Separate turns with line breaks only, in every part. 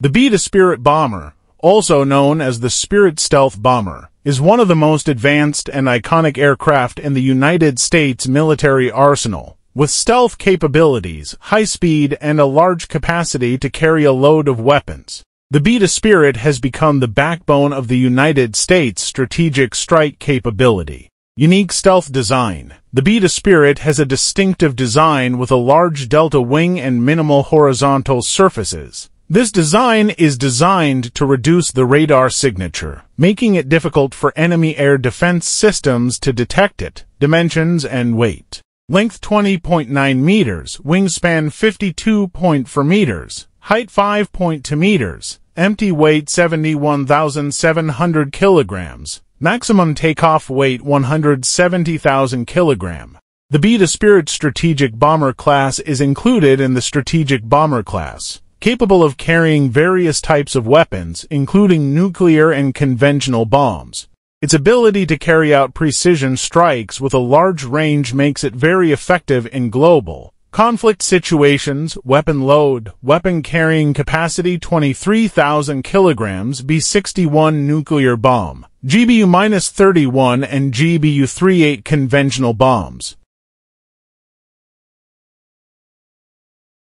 The B-2 Spirit bomber, also known as the Spirit Stealth Bomber, is one of the most advanced and iconic aircraft in the United States military arsenal. With stealth capabilities, high speed, and a large capacity to carry a load of weapons, the B-2 Spirit has become the backbone of the United States strategic strike capability. Unique stealth design. The B-2 Spirit has a distinctive design with a large delta wing and minimal horizontal surfaces. This design is designed to reduce the radar signature, making it difficult for enemy air defense systems to detect it, dimensions and weight. Length 20.9 meters, wingspan 52.4 meters, height 5.2 meters, empty weight 71,700 kilograms, maximum takeoff weight 170,000 kilogram. The B-2 Spirit Strategic Bomber class is included in the Strategic Bomber class capable of carrying various types of weapons, including nuclear and conventional bombs. Its ability to carry out precision strikes with a large range makes it very effective in global conflict situations, weapon load, weapon carrying capacity 23,000 kilograms B-61 nuclear bomb, GBU-31 and GBU-38 conventional bombs.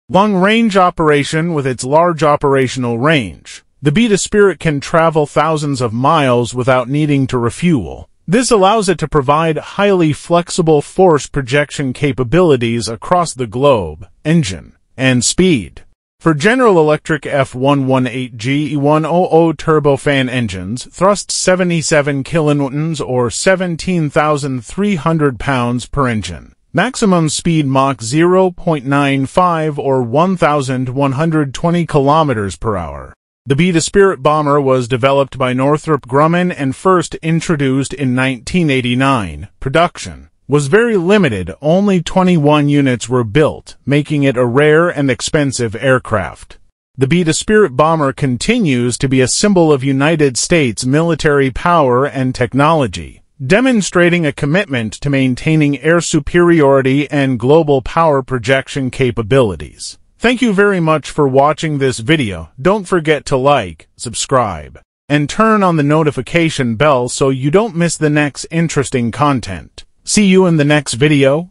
Long-range operation with its large operational range. The B-2 Spirit can travel thousands of miles without needing to refuel. This allows it to provide highly flexible force projection capabilities across the globe, engine, and speed. Four General Electric F118-GE-100 turbofan engines, thrust 77 kilonewtons or 17,300 pounds per engine. Maximum speed Mach 0.95 or 1,120 kilometers per hour. The B-2 Spirit bomber was developed by Northrop Grumman and first introduced in 1989. Production was very limited, only 21 units were built, making it a rare and expensive aircraft. The B-2 Spirit bomber continues to be a symbol of United States military power and technology demonstrating a commitment to maintaining air superiority and global power projection capabilities. Thank you very much for watching this video. Don't forget to like, subscribe, and turn on the notification bell so you don't miss the next interesting content. See you in the next video.